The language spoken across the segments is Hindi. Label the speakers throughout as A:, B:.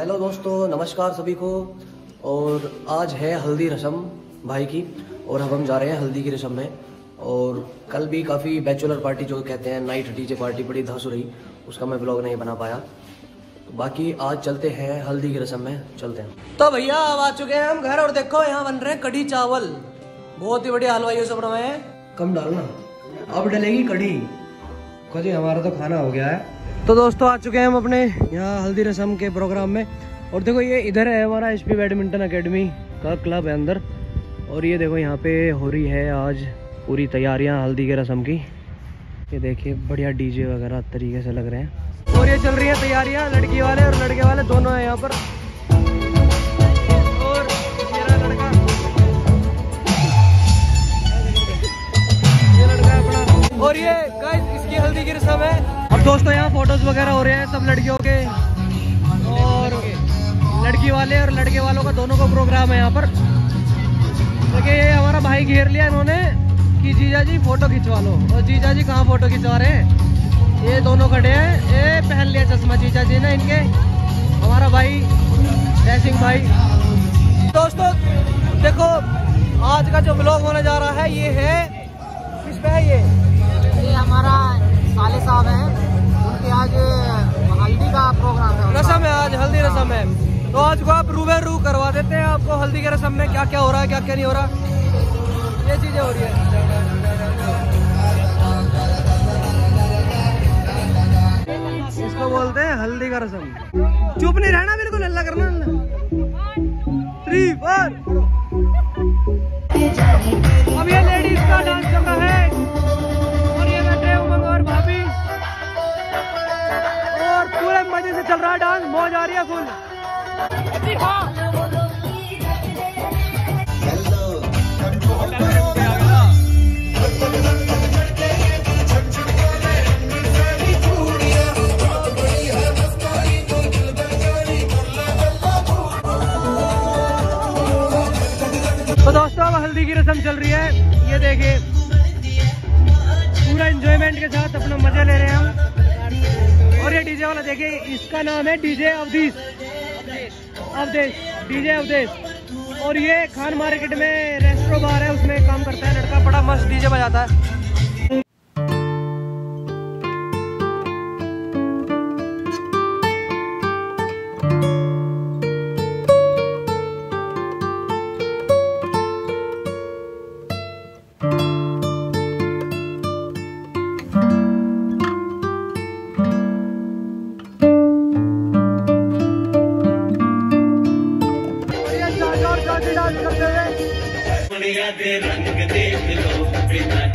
A: हेलो दोस्तों नमस्कार सभी को। और आज है हल्दी रसम भाई की और अब हम जा रहे हैं हल्दी की रस्म में। और कल भी काफ़ी बैचलर पार्टी जो कहते हैं नाइट डीजे पार्टी बड़ी धस रही उसका मैं ब्लॉग नहीं बना पाया। तो बाकी आज चलते हैं हल्दी की रसम में चलते हैं। तो भैया अब आ चुके हैं हम घर और देखो यहाँ बन रहे हैं कड़ी चावल। बहुत ही बढ़िया हलवाइयों से बनवाए हैं। कम डालना अब डलेगी कड़ी जी हमारा तो खाना हो गया है। तो दोस्तों, आ चुके हैं हम अपने यहाँ हल्दी रसम के प्रोग्राम में। और देखो, ये इधर है हमारा एच बैडमिंटन अकेडमी का क्लब है अंदर। और ये देखो, यहाँ पे हो रही है आज पूरी तैयारियाँ हल्दी के रस्म की। ये देखिए, बढ़िया डीजे वगैरह तरीके से लग रहे हैं। और ये चल रही है तैयारियाँ, लड़की वाले और लड़के वाले दोनों हैं यहाँ पर। और और ये गाइस इसकी हल्दी की रस्म है। दोस्तों, यहाँ फ़ोटोज़ वगैरह हो रहे हैं सब लड़कियों के। और लड़की वाले और लड़के वालों का दोनों का प्रोग्राम है यहाँ पर। देखिए, ये हमारा भाई घेर लिया इन्होंने कि जीजा जी फ़ोटो खिंचवा लो। और जीजा जी कहाँ फ़ोटो खिंचवा रहे हैं? ये दोनों खड़े हैं। ये पहन लिया चश्मा जीजा जी ने इनके। हमारा भाई, जय सिंह भाई। दोस्तों, देखो, आज का जो ब्लॉग होने जा रहा है, ये है
B: साले साहब हैं। उनके आज हल्दी का प्रोग्राम है
A: रसम है आज हल्दी रसम है। तो आज को आप रूबे रू करवा देते हैं आपको हल्दी के रसम में क्या क्या हो रहा है क्या क्या नहीं हो रहा। ये चीज़ें हो रही है। इसको बोलते हैं हल्दी का रसम। चुप नहीं रहना बिल्कुल हल्ला करना थ्री फोर चल रहा है डांस, मौज आ रही है फुल। तो दोस्तों, अब हल्दी की रस्म चल रही है। ये देखिए, पूरा एंजॉयमेंट के साथ अपना मज़े ले रहे हैं हम। और ये डीजे वाला देखिए, इसका नाम है डीजे अवधेश। अवधेश, डीजे अवधेश। और ये खान मार्केट में रेस्टोरेंट बार है, उसमें काम करता है, लड़का बड़ा मस्त डीजे बजाता है। हुए
C: रंग देख लो बिना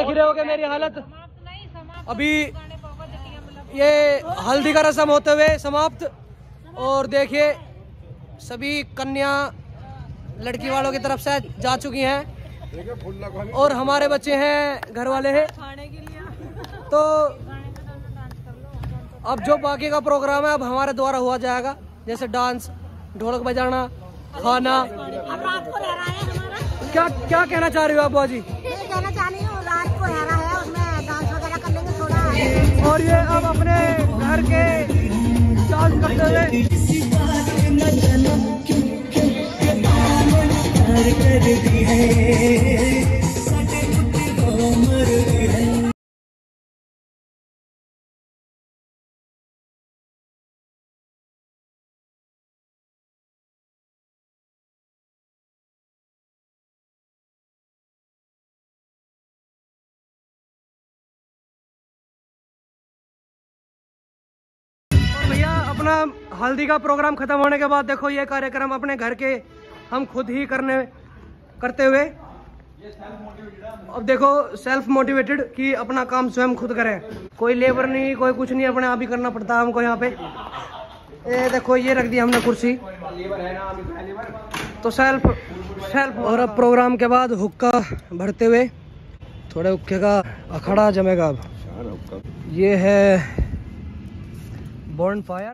C: देख
A: रहे हो मेरी हालत। अभी ये हल्दी का रस्म होते हुए समाप्त। और देखिए सभी कन्या लड़की वालों की तरफ़ से जा चुकी हैं। और हमारे बच्चे हैं घर वाले हैं। तो अब जो बाकी का प्रोग्राम है अब हमारे द्वारा हुआ जाएगा। जैसे डांस ढोलक बजाना खाना। क्या क्या कहना चाह रही हो आप बुआ और ये अब अपने घर के चार्ज करते हुए अपना हल्दी का प्रोग्राम खत्म होने के बाद देखो ये कार्यक्रम अपने घर के हम खुद ही करने, करते हुए। अब देखो सेल्फ मोटिवेटेड कि अपना काम स्वयं खुद करें। कोई लेबर नहीं, कोई कुछ नहीं, अपने आप ही करना पड़ता है हमको यहाँ पे। ये देखो, ये रख दिया हमने कुर्सी। तो सेल्फ सेल्फ और अब प्रोग्राम के बाद हुक्का भरते हुए थोड़े हुक्के का अखाड़ा जमेगा अब। ये है बॉर्न फायर